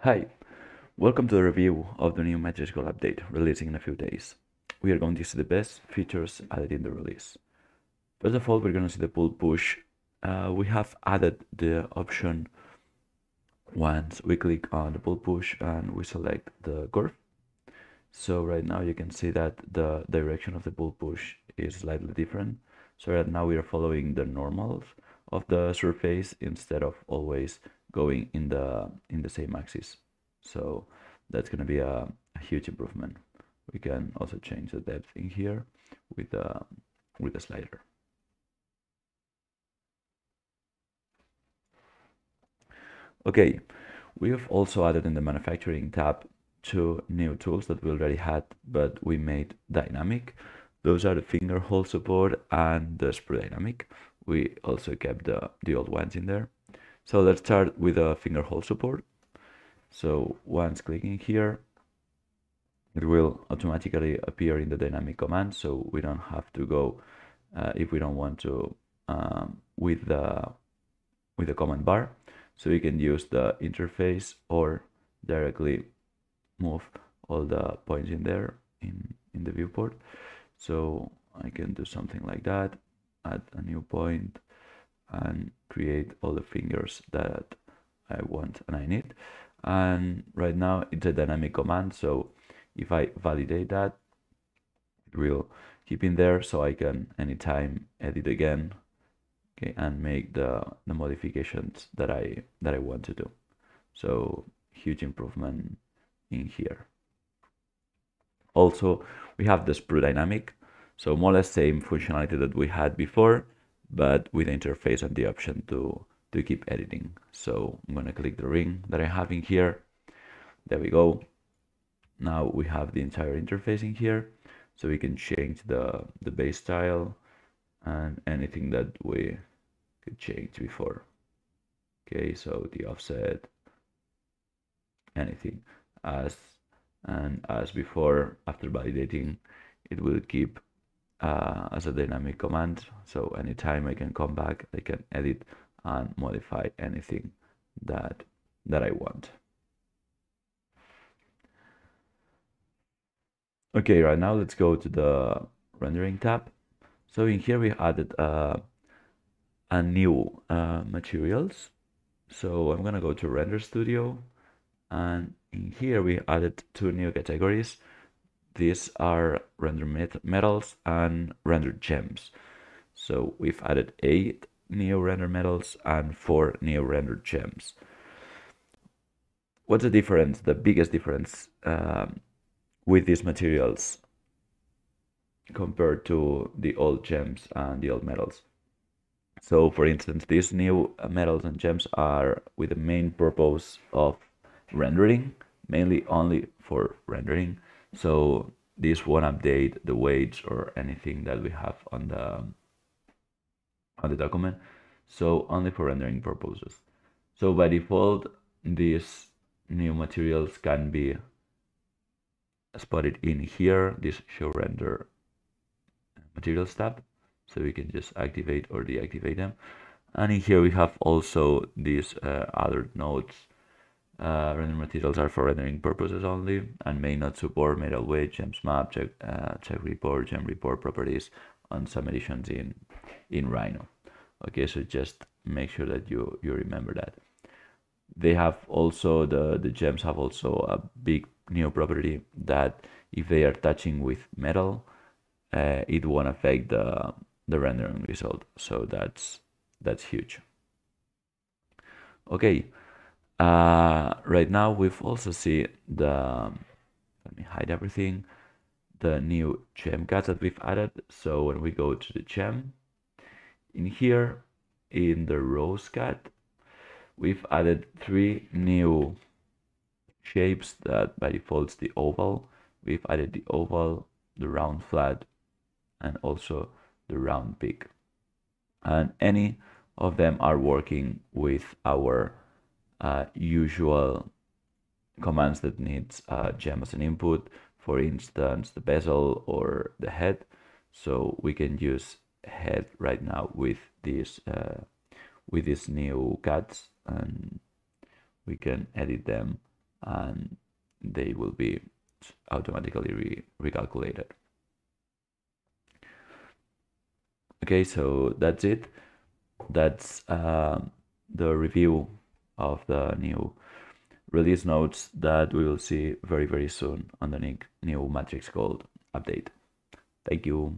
Hi, welcome to the review of the new MatrixGold update releasing in a few days. We are going to see the best features added in the release. First of all, we're going to see the pull push. Uh, we have added the option once we click on the pull push and we select the curve. So right now you can see that the direction of the pull push is slightly different. So right now we are following the normals of the surface instead of always going in the in the same axis. So that's going to be a, a, huge improvement. We can also change the depth in here with the with the slider. Okay we have also added in the manufacturing tab two new tools that we already had but we made dynamic. Those are the finger hole support and the sprue dynamic. We also kept the, the old ones in there so let's start with a finger hole support. So once clicking here, it will automatically appear in the dynamic command. So we don't have to go uh, if we don't want to um, with the with the command bar. So we can use the interface or directly move all the points in there in, in the viewport. So I can do something like that, add a new point, and create all the fingers that I want and I need. And right now it's a dynamic command. So if I validate that, it will keep in there so I can anytime edit again okay, and make the, the modifications that I that I want to do. So huge improvement in here. Also, we have the sprue dynamic. So more or less same functionality that we had before, but with the interface and the option to, to keep editing. So I'm going to click the ring that I have in here. There we go. Now we have the entire interface in here. So we can change the, the base style and anything that we could change before. Okay, so the offset, anything as and as before after validating it will keep uh, as a dynamic command. So anytime I can come back, I can edit and modify anything that that I want. Okay, right now let's go to the rendering tab. So in here we added uh, a new uh, materials. So I'm gonna go to Render Studio and in here we added two new categories these are render met metals and render gems. So we've added eight neo render metals and four neo render gems. What's the difference, the biggest difference um, with these materials compared to the old gems and the old metals? So for instance, these new metals and gems are with the main purpose of rendering, mainly only for rendering so this won't update the weights or anything that we have on the on the document. So only for rendering purposes. So by default these new materials can be spotted in here. This show render materials tab. So we can just activate or deactivate them. And in here we have also these uh, other nodes uh, render materials are for rendering purposes only and may not support metal weight, gems map, check, uh, check report, gem report properties on some editions in, in Rhino. Okay, so just make sure that you, you remember that. They have also, the, the gems have also a big new property that if they are touching with metal, uh, it won't affect the, the rendering result. So that's, that's huge. Okay. Uh, right now we've also see the, let me hide everything, the new gem cuts that we've added. So when we go to the gem, in here, in the rose cut, we've added three new shapes that by default is the oval. We've added the oval, the round flat, and also the round peak. And any of them are working with our uh, usual commands that needs uh, gem as an input, for instance, the bezel or the head. So we can use head right now with this uh, with these new cuts and we can edit them and they will be automatically re recalculated. Okay, so that's it. That's uh, the review of the new release notes that we will see very, very soon on the new MatrixGold update. Thank you.